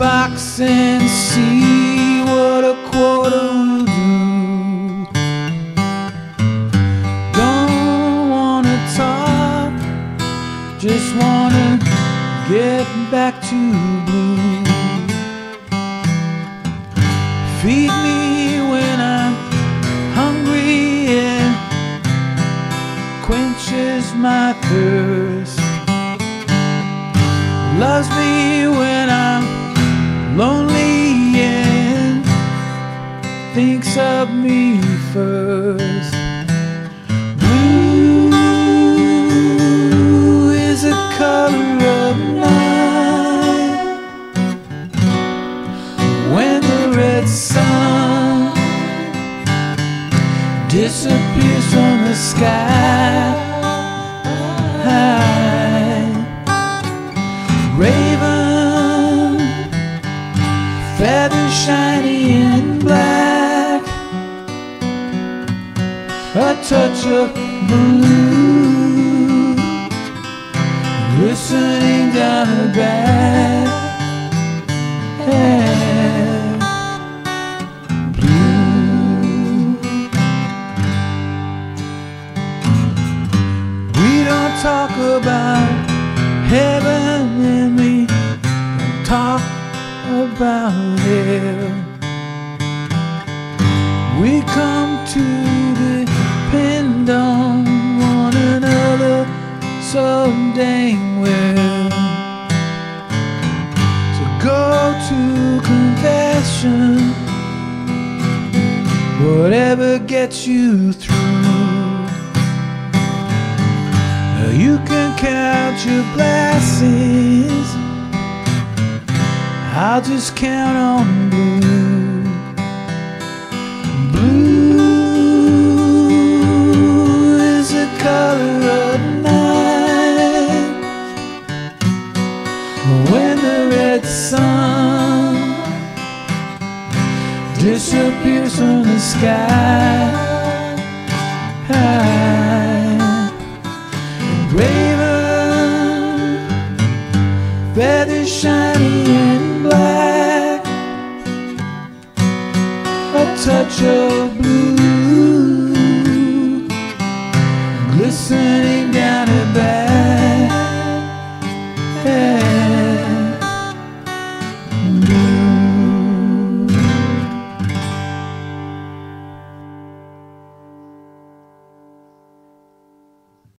box and see what a quarter will do. Don't wanna talk, just wanna get back to blue. Feed me when I'm hungry, it quenches my thirst. Loves me lonely and thinks of me first. Blue is the color of night when the red sun disappears from the sky. Feathers shiny and black, a touch of blue glistening down her back. Blue. We don't talk about heaven We come to depend on one another so dang well. So go to confession, whatever gets you through. You can count your blessings. I'll just count on blue. that sun disappears from the sky. Raven, feathers shiny and black, a touch of blue, glistening down her back. Yeah.